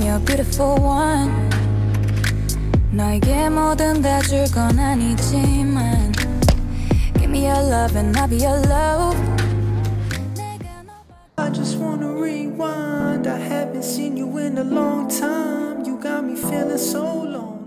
Your beautiful one 너에게 뭐든 다 줄 건 아니지만 Give me your love and I'll be your love I just wanna rewind. I haven't seen you in a long time. You got me feeling so long.